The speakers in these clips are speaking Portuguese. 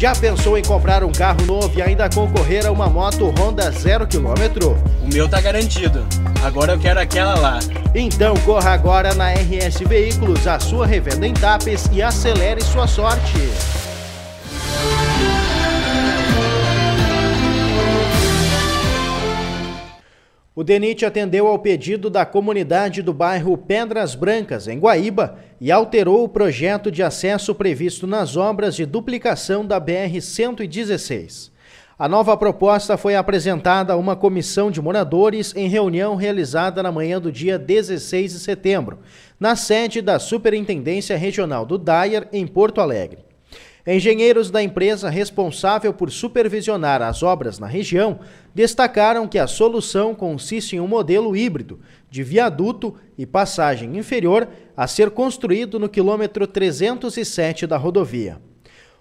Já pensou em comprar um carro novo e ainda concorrer a uma moto Honda 0 km? O meu tá garantido. Agora eu quero aquela lá. Então corra agora na RS Veículos, a sua revenda em Tapes e acelere sua sorte. O DENIT atendeu ao pedido da comunidade do bairro Pedras Brancas, em Guaíba, e alterou o projeto de acesso previsto nas obras de duplicação da BR-116. A nova proposta foi apresentada a uma comissão de moradores em reunião realizada na manhã do dia 16 de setembro, na sede da Superintendência Regional do DAIR, em Porto Alegre. Engenheiros da empresa responsável por supervisionar as obras na região destacaram que a solução consiste em um modelo híbrido de viaduto e passagem inferior a ser construído no quilômetro 307 da rodovia.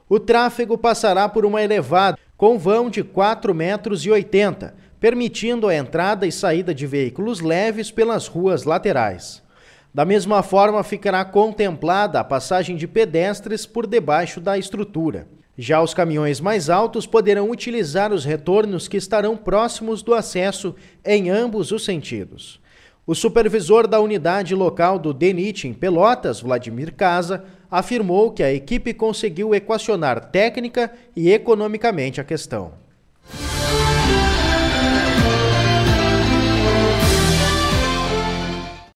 O tráfego passará por uma elevada com vão de 4,80 metros, 80, permitindo a entrada e saída de veículos leves pelas ruas laterais. Da mesma forma, ficará contemplada a passagem de pedestres por debaixo da estrutura. Já os caminhões mais altos poderão utilizar os retornos que estarão próximos do acesso em ambos os sentidos. O supervisor da unidade local do DENIT em Pelotas, Vladimir Casa, afirmou que a equipe conseguiu equacionar técnica e economicamente a questão.